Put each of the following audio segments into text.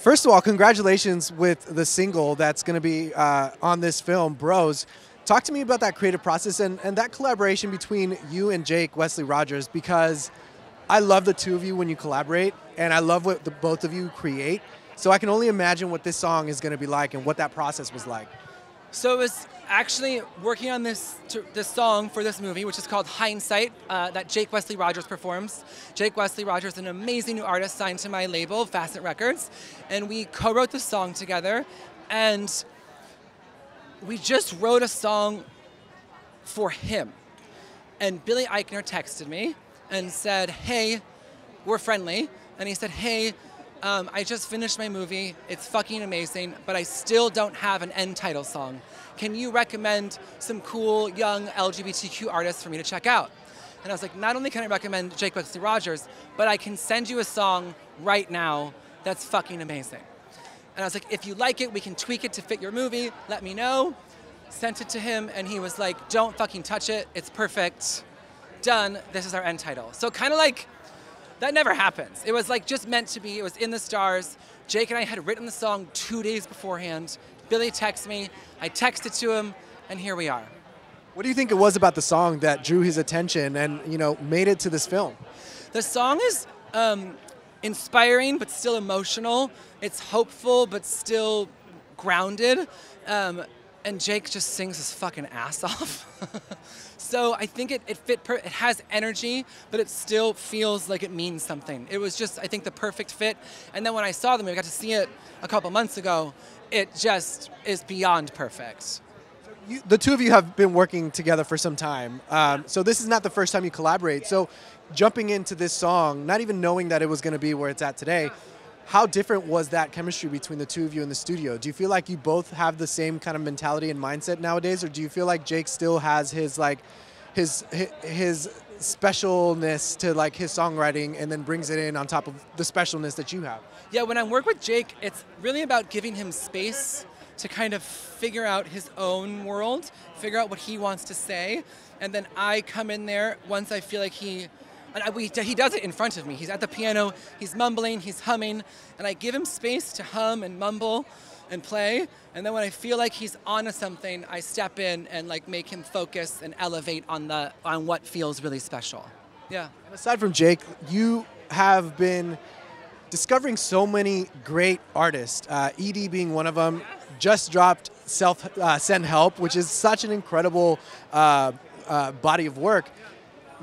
first of all, congratulations with the single that's going to be uh, on this film, Bros. Talk to me about that creative process and, and that collaboration between you and Jake Wesley Rogers because I love the two of you when you collaborate and I love what the both of you create. So I can only imagine what this song is going to be like and what that process was like. So it was actually working on this this song for this movie, which is called Hindsight, uh, that Jake Wesley Rogers performs. Jake Wesley Rogers, an amazing new artist signed to my label, Facet Records, and we co-wrote the song together, and we just wrote a song for him. And Billy Eichner texted me and said, "Hey, we're friendly," and he said, "Hey." Um, I just finished my movie. It's fucking amazing, but I still don't have an end title song. Can you recommend some cool young LGBTQ artists for me to check out? And I was like, not only can I recommend Jake Wesley Rogers, but I can send you a song right now that's fucking amazing. And I was like, if you like it, we can tweak it to fit your movie. Let me know. Sent it to him, and he was like, don't fucking touch it. It's perfect. Done. This is our end title. So kind of like that never happens. It was like just meant to be. It was in the stars. Jake and I had written the song two days beforehand. Billy texted me. I texted to him, and here we are. What do you think it was about the song that drew his attention and you know made it to this film? The song is um, inspiring but still emotional. It's hopeful but still grounded. Um, and Jake just sings his fucking ass off. so I think it, it fit, per- it has energy, but it still feels like it means something. It was just, I think, the perfect fit. And then when I saw them, I got to see it a couple months ago, it just is beyond perfect. You, the two of you have been working together for some time. Um, so this is not the first time you collaborate. So jumping into this song, not even knowing that it was going to be where it's at today, how different was that chemistry between the two of you in the studio? Do you feel like you both have the same kind of mentality and mindset nowadays, or do you feel like Jake still has his like his his specialness to like his songwriting and then brings it in on top of the specialness that you have? Yeah, when I work with Jake, it's really about giving him space to kind of figure out his own world, figure out what he wants to say, and then I come in there once I feel like he and I, we, he does it in front of me. He's at the piano, he's mumbling, he's humming, and I give him space to hum and mumble and play. And then when I feel like he's onto something, I step in and like make him focus and elevate on the on what feels really special. Yeah. And aside from Jake, you have been discovering so many great artists. Uh, YDE being one of them, just dropped Self uh, Send Help, which is such an incredible uh, uh body of work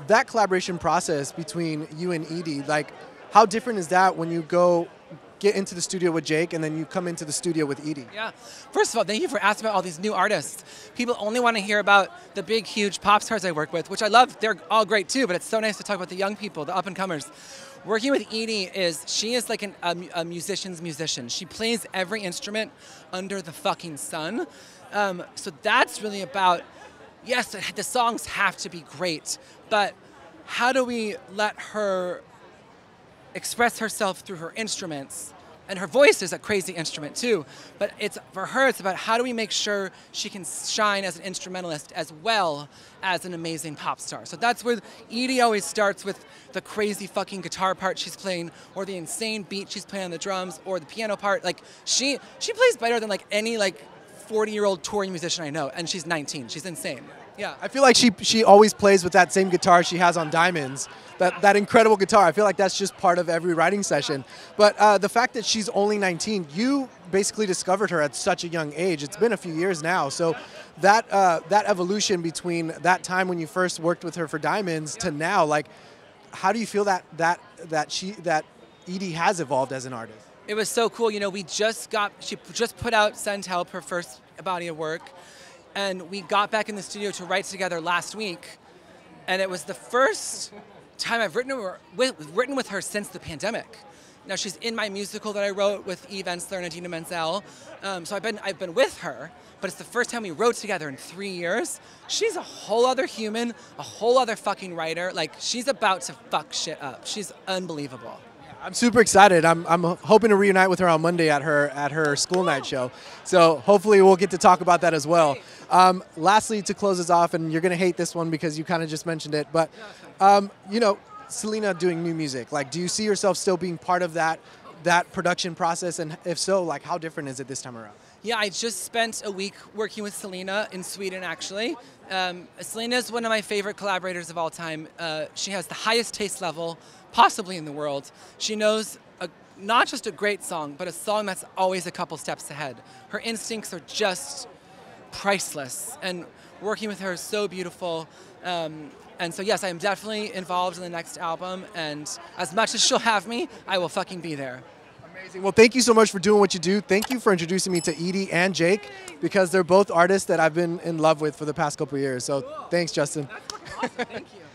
that collaboration process between you and YDE, like how different is that when you go get into the studio with Jake and then you come into the studio with YDE? Yeah. First of all, thank you for asking about all these new artists. People only want to hear about the big, huge pop stars I work with, which I love. They're all great too, but it's so nice to talk about the young people, the up and comers. Working with YDE is she is like an, a, a, musician's musician. She plays every instrument under the fucking sun. Um, so that's really about yes, the songs have to be great, but how do we let her express herself through her instruments? And her voice is a crazy instrument too, but it's for her. It's about how do we make sure she can shine as an instrumentalist as well as an amazing pop star. So that's where YDE always starts with the crazy fucking guitar part she's playing, or the insane beat she's playing on the drums, or the piano part. Like she she plays better than like any like 40 year old touring musician I know, and she's 19. She's insane. Yeah. I feel like she she always plays with that same guitar she has on Diamonds, that that incredible guitar. I feel like that's just part of every writing session. But uh, the fact that she's only 19, you basically discovered her at such a young age. It's been a few years now, so that uh, that evolution between that time when you first worked with her for Diamonds to now, like, how do you feel that that that she that YDE has evolved as an artist? It was so cool. You know, we just got she just put out Send Help, her first body of work and we got back in the studio to write together last week, and it was the first time I've written with, written with her since the pandemic. Now she's in my musical that I wrote with Eve Ensler and Idina Menzel, um, so I've been I've been with her, but it's the first time we wrote together in three years. She's a whole other human, a whole other fucking writer. Like she's about to fuck shit up. She's unbelievable. I'm super excited. I'm, I'm hoping to reunite with her on Monday at her at her school night show. So hopefully we'll get to talk about that as well. Um, lastly, to close us off, and you're gonna hate this one because you kind of just mentioned it, but um, you know, Selena doing new music. Like, do you see yourself still being part of that that production process? And if so, like how different is it this time around? Yeah, I just spent a week working with Selena in Sweden, actually. Um, Selena is one of my favorite collaborators of all time. Uh, she has the highest taste level possibly in the world. She knows a, not just a great song, but a song that's always a couple steps ahead. Her instincts are just priceless, and working with her is so beautiful. Um, and so, yes, I am definitely involved in the next album, and as much as she'll have me, I will fucking be there. Amazing. Well, thank you so much for doing what you do. Thank you for introducing me to YDE and Jake because they're both artists that I've been in love with for the past couple years. So thanks, Justin. Awesome. Thank you.